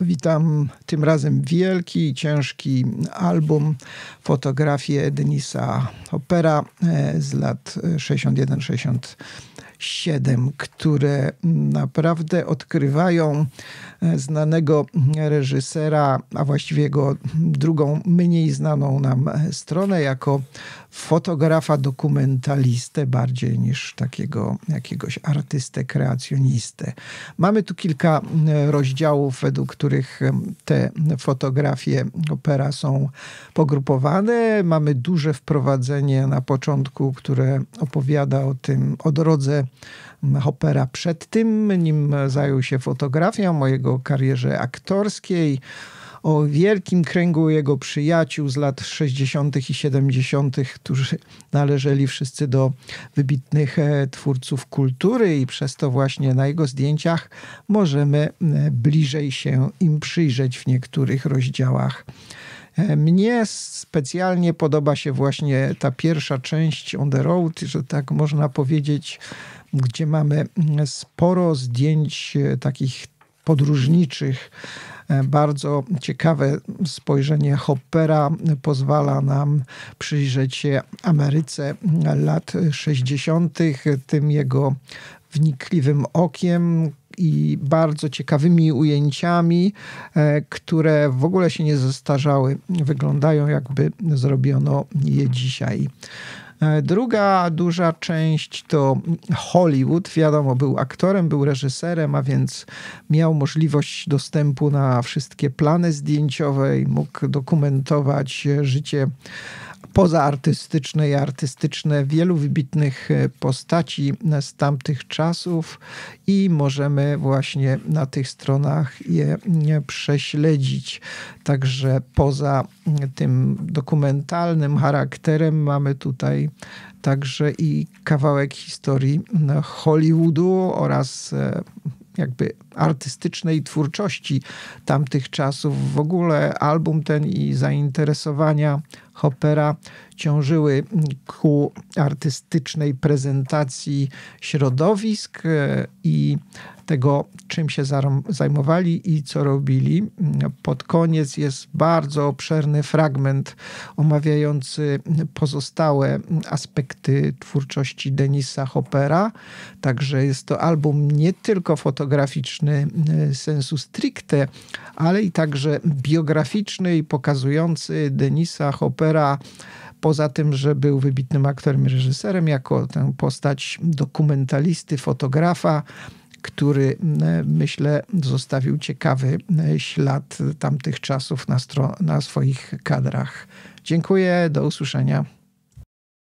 Witam tym razem wielki, ciężki album, fotografię Denisa Hoppera e, z lat 61-67, które naprawdę odkrywają e, znanego reżysera, a właściwie jego drugą, mniej znaną nam stronę, jako fotografa dokumentalistę bardziej niż takiego jakiegoś artystę, kreacjonistę. Mamy tu kilka rozdziałów, według których te fotografie opera są pogrupowane. Mamy duże wprowadzenie na początku, które opowiada o tym, o drodze Hoppera przed tym, nim zajął się fotografią, o jego karierze aktorskiej, o wielkim kręgu jego przyjaciół z lat 60. i 70., którzy należeli wszyscy do wybitnych e, twórców kultury, i przez to właśnie na jego zdjęciach możemy e, bliżej się im przyjrzeć w niektórych rozdziałach. E, mnie specjalnie podoba się właśnie ta pierwsza część On the Road, że tak można powiedzieć, gdzie mamy sporo zdjęć takich podróżniczych, bardzo ciekawe spojrzenie Hoppera pozwala nam przyjrzeć się Ameryce lat 60., tym jego wnikliwym okiem, i bardzo ciekawymi ujęciami, e, które w ogóle się nie zestarzały. Wyglądają jakby zrobiono je dzisiaj. E, druga duża część to Hollywood. Wiadomo, był aktorem, był reżyserem, a więc miał możliwość dostępu na wszystkie plany zdjęciowe i mógł dokumentować życie pozaartystyczne i artystyczne wielu wybitnych e, postaci z tamtych czasów i możemy właśnie na tych stronach je prześledzić. Także poza tym dokumentalnym charakterem mamy tutaj także i kawałek historii Hollywoodu oraz e, jakby artystycznej twórczości tamtych czasów. W ogóle album ten i zainteresowania Hoppera ciążyły ku artystycznej prezentacji środowisk e, i tego, czym się zajmowali i co robili. Pod koniec jest bardzo obszerny fragment omawiający pozostałe aspekty twórczości Denisa Hoppera. Także jest to album nie tylko fotograficzny e, sensu stricte, ale i także biograficzny i pokazujący Denisa Hoppera poza tym, że był wybitnym aktorem i reżyserem, jako tę postać dokumentalisty, fotografa, który e, myślę zostawił ciekawy e, ślad tamtych czasów na, na swoich kadrach. Dziękuję, do usłyszenia.